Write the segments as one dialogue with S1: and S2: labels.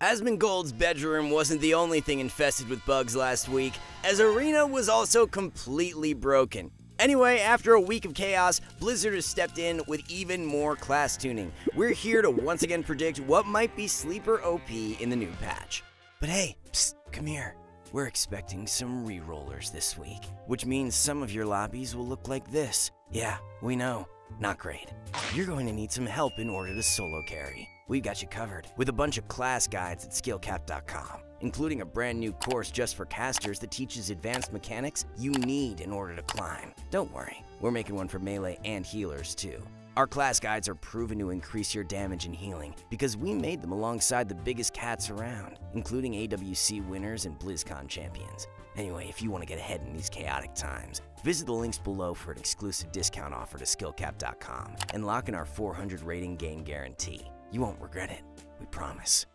S1: Asmongold's bedroom wasn't the only thing infested with bugs last week, as Arena was also completely broken. Anyway, after a week of chaos, Blizzard has stepped in with even more class tuning. We're here to once again predict what might be sleeper OP in the new patch. But hey, psst, come here. We're expecting some re-rollers this week, which means some of your lobbies will look like this. Yeah, we know. Not great. You're going to need some help in order to solo carry. We've got you covered with a bunch of class guides at skill-capped.com, including a brand new course just for casters that teaches advanced mechanics you need in order to climb. Don't worry, we're making one for melee and healers too. Our class guides are proven to increase your damage and healing because we made them alongside the biggest cats around, including AWC winners and BlizzCon champions. Anyway, if you want to get ahead in these chaotic times, visit the links below for an exclusive discount offer to skill-capped.com and lock in our 400 rating gain guarantee. You won't regret it, we promise.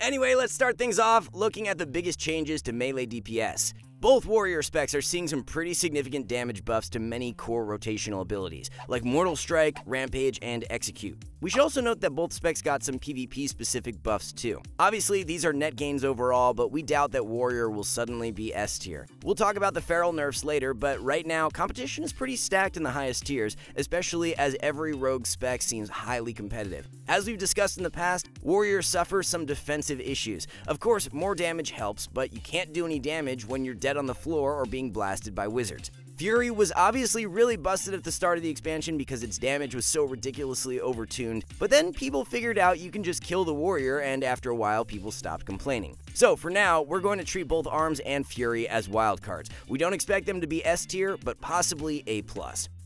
S1: Anyway, let's start things off looking at the biggest changes to melee DPS. Both warrior specs are seeing some pretty significant damage buffs to many core rotational abilities, like Mortal Strike, Rampage, and Execute. We should also note that both specs got some PvP specific buffs too. Obviously, these are net gains overall, but we doubt that Warrior will suddenly be S tier. We'll talk about the Feral nerfs later, but right now, competition is pretty stacked in the highest tiers, especially as every rogue spec seems highly competitive. As we've discussed in the past, Warrior suffers some defensive issues. Of course, more damage helps, but you can't do any damage when you're dead on the floor or being blasted by wizards. Fury was obviously really busted at the start of the expansion because its damage was so ridiculously overtuned, but then people figured out you can just kill the warrior, and after a while, people stopped complaining. So for now, we're going to treat both Arms and Fury as wildcards. We don't expect them to be S tier, but possibly A+.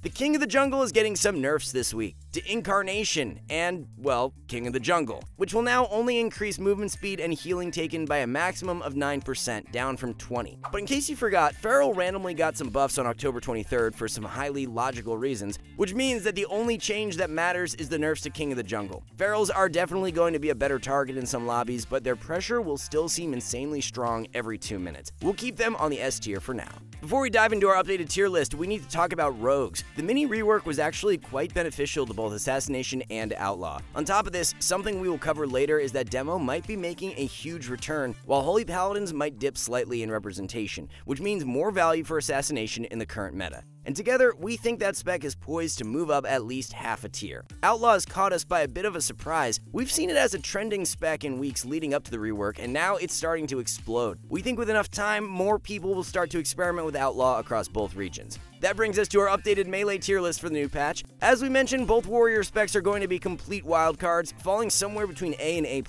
S1: The King of the Jungle is getting some nerfs this week to Incarnation and, well, King of the Jungle, which will now only increase movement speed and healing taken by a maximum of 9%, down from 20. But in case you forgot, Feral randomly got some buffs on October 23rd for some highly logical reasons, which means that the only change that matters is the nerfs to King of the Jungle. Ferals are definitely going to be a better target in some lobbies, but their pressure will still seem insanely strong every 2 minutes. We'll keep them on the S tier for now. Before we dive into our updated tier list, we need to talk about rogues. The mini rework was actually quite beneficial to both Assassination and Outlaw. On top of this, something we will cover later is that Demo might be making a huge return, while Holy Paladins might dip slightly in representation, which means more value for Assassination in the current meta. And together, we think that spec is poised to move up at least half a tier. Outlaw has caught us by a bit of a surprise. We've seen it as a trending spec in weeks leading up to the rework, and now it's starting to explode. We think with enough time, more people will start to experiment with Outlaw across both regions. That brings us to our updated Melee tier list for the new patch. As we mentioned, both Warrior specs are going to be complete wildcards, falling somewhere between A and A+.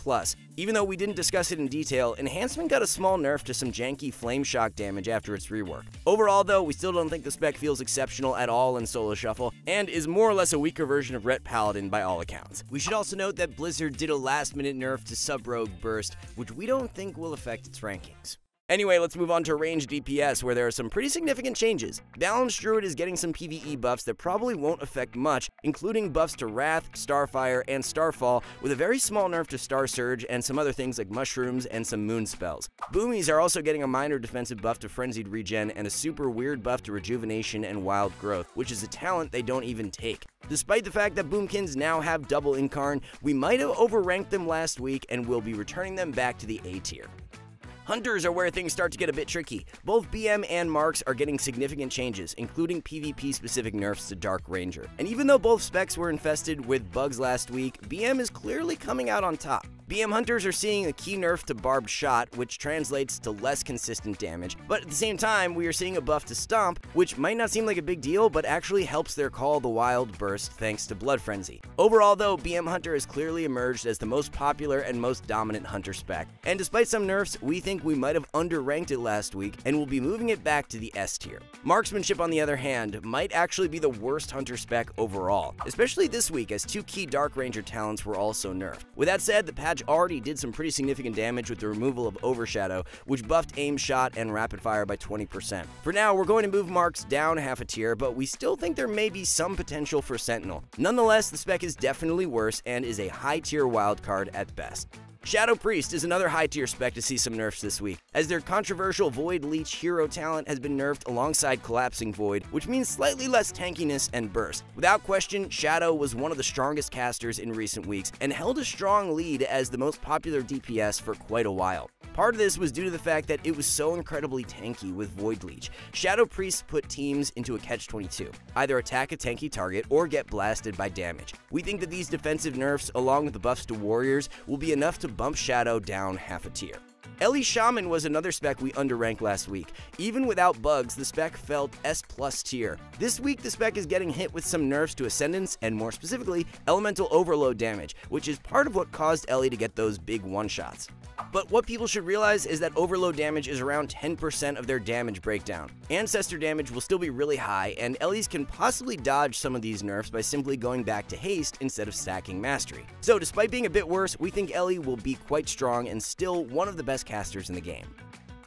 S1: Even though we didn't discuss it in detail, Enhancement got a small nerf to some janky Flame Shock damage after its rework. Overall though, we still don't think the spec feels exceptional at all in Solo Shuffle, and is more or less a weaker version of Ret Paladin by all accounts. We should also note that Blizzard did a last minute nerf to Sub Rogue Burst, which we don't think will affect its rankings. Anyway, let's move on to range DPS, where there are some pretty significant changes. Balance Druid is getting some PvE buffs that probably won't affect much, including buffs to Wrath, Starfire, and Starfall, with a very small nerf to Star Surge and some other things like Mushrooms and some Moon spells. Boomies are also getting a minor defensive buff to Frenzied Regen and a super weird buff to Rejuvenation and Wild Growth, which is a talent they don't even take. Despite the fact that Boomkins now have double Incarn, we might have overranked them last week and will be returning them back to the A tier. Hunters are where things start to get a bit tricky. Both BM and Marks are getting significant changes, including PvP specific nerfs to Dark Ranger. And even though both specs were infested with bugs last week, BM is clearly coming out on top. BM Hunters are seeing a key nerf to Barbed Shot, which translates to less consistent damage, but at the same time, we are seeing a buff to Stomp, which might not seem like a big deal, but actually helps their Call the Wild burst thanks to Blood Frenzy. Overall though, BM Hunter has clearly emerged as the most popular and most dominant Hunter spec, and despite some nerfs, we think we might have underranked it last week and will be moving it back to the S tier. Marksmanship on the other hand, might actually be the worst Hunter spec overall, especially this week as two key Dark Ranger talents were also nerfed. With that said, the patch already did some pretty significant damage with the removal of Overshadow, which buffed Aimed Shot and rapid fire by 20%. For now, we're going to move marks down half a tier, but we still think there may be some potential for Sentinel. Nonetheless, the spec is definitely worse and is a high tier wildcard at best. Shadow Priest is another high tier spec to see some nerfs this week, as their controversial Void Leech hero talent has been nerfed alongside Collapsing Void, which means slightly less tankiness and burst. Without question, Shadow was one of the strongest casters in recent weeks and held a strong lead as the most popular DPS for quite a while. Part of this was due to the fact that it was so incredibly tanky with Void Leech. Shadow Priests put teams into a catch-22, either attack a tanky target or get blasted by damage. We think that these defensive nerfs, along with the buffs to warriors, will be enough to bump Shadow down half a tier. Ele Shaman was another spec we underranked last week. Even without bugs, the spec felt S plus tier. This week, the spec is getting hit with some nerfs to Ascendance, and more specifically, Elemental Overload damage, which is part of what caused Ele to get those big one-shots. But what people should realize is that overload damage is around 10% of their damage breakdown. Ancestor damage will still be really high, and Ele's can possibly dodge some of these nerfs by simply going back to haste instead of stacking mastery. So despite being a bit worse, we think Ellie will be quite strong and still one of the best casters in the game.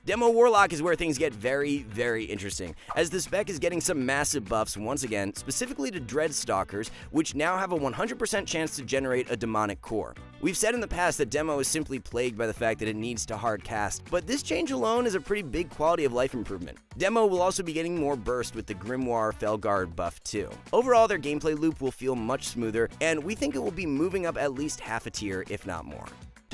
S1: Demo Warlock is where things get very, very interesting, as the spec is getting some massive buffs once again, specifically to Dread Stalkers, which now have a 100% chance to generate a demonic core. We've said in the past that Demo is simply plagued by the fact that it needs to hard cast, but this change alone is a pretty big quality of life improvement. Demo will also be getting more burst with the Grimoire Felguard buff too. Overall, their gameplay loop will feel much smoother, and we think it will be moving up at least half a tier, if not more.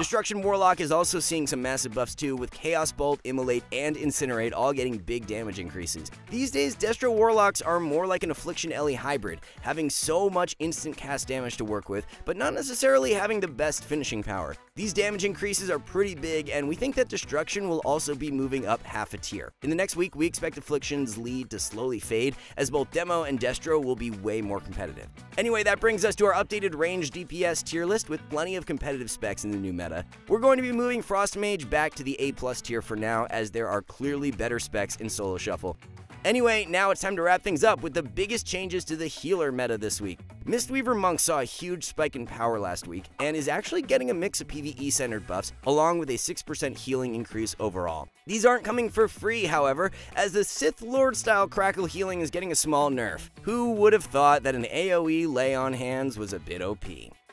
S1: Destruction Warlock is also seeing some massive buffs too, with Chaos Bolt, Immolate, and Incinerate all getting big damage increases. These days, Destro Warlocks are more like an Affliction Ele hybrid, having so much instant cast damage to work with, but not necessarily having the best finishing power. These damage increases are pretty big, and we think that Destruction will also be moving up half a tier. In the next week, we expect Affliction's lead to slowly fade, as both Demo and Destro will be way more competitive. Anyway, that brings us to our updated range DPS tier list with plenty of competitive specs in the new meta. We're going to be moving Frost Mage back to the A plus tier for now, as there are clearly better specs in Solo Shuffle. Anyway, now it's time to wrap things up with the biggest changes to the healer meta this week. Mistweaver Monk saw a huge spike in power last week and is actually getting a mix of PvE centered buffs along with a 6% healing increase overall. These aren't coming for free, however, as the Sith Lord style crackle healing is getting a small nerf. Who would have thought that an AoE lay on hands was a bit OP?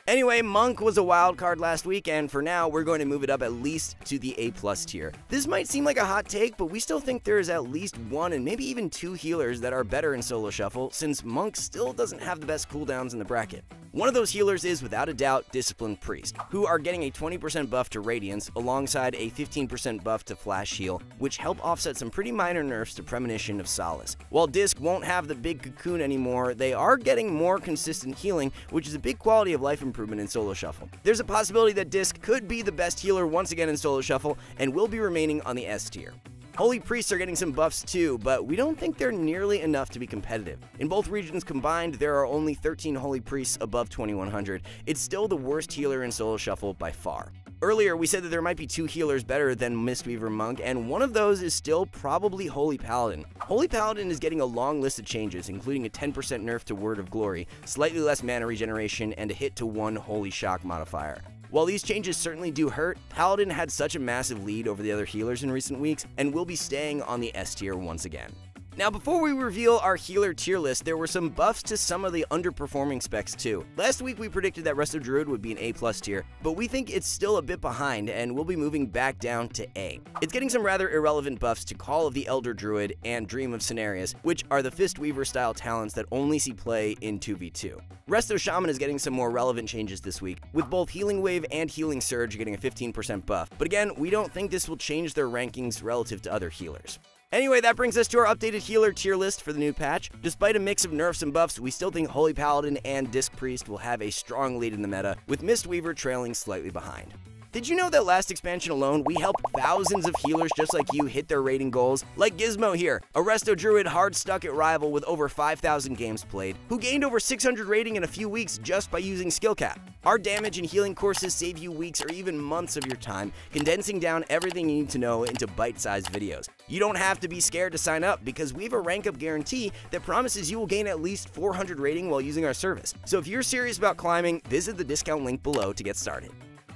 S1: Anyway, Monk was a wild card last week, and for now, we're going to move it up at least to the A plus tier. This might seem like a hot take, but we still think there is at least one and maybe even two healers that are better in solo shuffle, since Monk still doesn't have the best cooldowns in the bracket. One of those healers is, without a doubt, Discipline Priest, who are getting a 20% buff to Radiance alongside a 15% buff to Flash Heal, which help offset some pretty minor nerfs to Premonition of Solace. While Disc won't have the big cocoon anymore, they are getting more consistent healing, which is a big quality of life improvement in Solo Shuffle. There's a possibility that Disc could be the best healer once again in Solo Shuffle and will be remaining on the S tier. Holy Priests are getting some buffs too, but we don't think they're nearly enough to be competitive. In both regions combined, there are only 13 Holy Priests above 2100. It's still the worst healer in Solo Shuffle by far. Earlier, we said that there might be two healers better than Mistweaver Monk, and one of those is still probably Holy Paladin. Holy Paladin is getting a long list of changes, including a 10% nerf to Word of Glory, slightly less mana regeneration, and a hit to 1 Holy Shock modifier. While these changes certainly do hurt, Paladin had such a massive lead over the other healers in recent weeks and will be staying on the S tier once again. Now, before we reveal our healer tier list, there were some buffs to some of the underperforming specs too. Last week we predicted that Resto Druid would be an A plus tier, but we think it's still a bit behind and we'll be moving back down to A. It's getting some rather irrelevant buffs to Call of the Elder Druid and Dream of Cenarius, which are the Fist Weaver style talents that only see play in 2v2. Resto Shaman is getting some more relevant changes this week, with both Healing Wave and Healing Surge getting a 15% buff, but again, we don't think this will change their rankings relative to other healers. Anyway, that brings us to our updated healer tier list for the new patch. Despite a mix of nerfs and buffs, we still think Holy Paladin and Disc Priest will have a strong lead in the meta, with Mistweaver trailing slightly behind. Did you know that last expansion alone, we helped thousands of healers just like you hit their rating goals? Like Gizmo here, a Resto Druid hard stuck at Rival with over 5,000 games played, who gained over 600 rating in a few weeks just by using Skill Capped. Our damage and healing courses save you weeks or even months of your time, condensing down everything you need to know into bite-sized videos. You don't have to be scared to sign up because we have a rank up guarantee that promises you will gain at least 400 rating while using our service. So if you're serious about climbing, visit the discount link below to get started.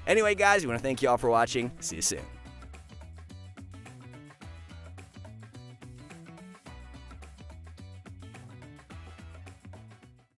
S1: Anyway, guys, we want to thank you all for watching. See you soon.